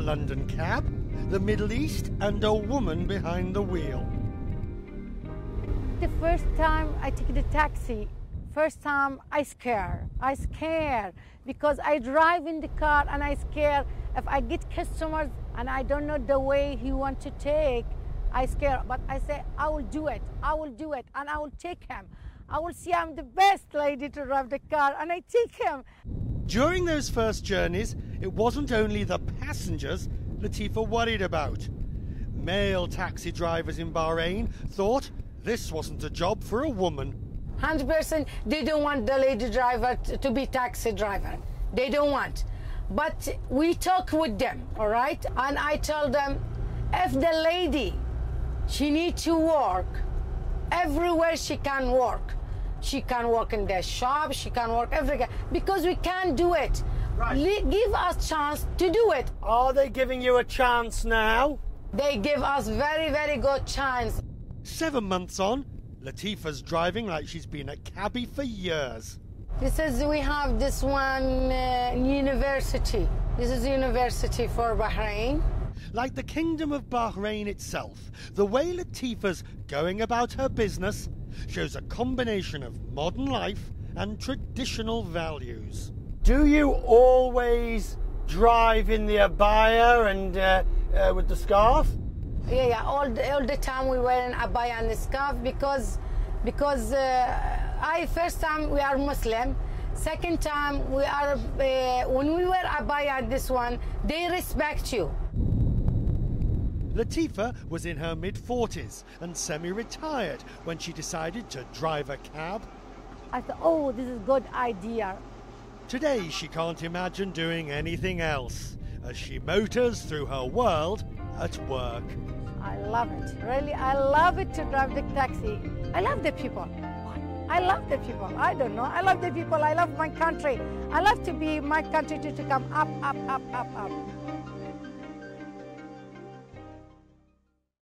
a London cab, the Middle East, and a woman behind the wheel. The first time I take the taxi, first time I scare. I scare because I drive in the car and I scare if I get customers and I don't know the way he want to take. I scare, but I say I will do it. I will do it, and I will take him. I will see I'm the best lady to drive the car, and I take him. During those first journeys, it wasn't only the passengers Latifa worried about. Male taxi drivers in Bahrain thought this wasn't a job for a woman. 100% they don't want the lady driver to be taxi driver. They don't want. But we talk with them, all right? And I tell them if the lady she need to work everywhere she can work. She can work in the shop, she can work everywhere because we can't do it. Right. Le- give us chance to do it. Are they giving you a chance now? They give us very very good chance. Seven months on, Latifa's driving like she's been a cabbie for years. This is we have this one uh, university. This is university for Bahrain. Like the Kingdom of Bahrain itself, the way Latifa's going about her business shows a combination of modern life and traditional values. Do you always drive in the abaya and uh, uh, with the scarf? Yeah, yeah. All the, all the time we wear an abaya and a scarf because because uh, I first time we are Muslim. Second time we are uh, when we wear abaya this one they respect you. Latifa was in her mid 40s and semi retired when she decided to drive a cab. I thought, oh, this is good idea. Today, she can't imagine doing anything else as she motors through her world at work. I love it. Really, I love it to drive the taxi. I love the people. I love the people. I don't know. I love the people. I love my country. I love to be my country to, to come up, up, up, up, up.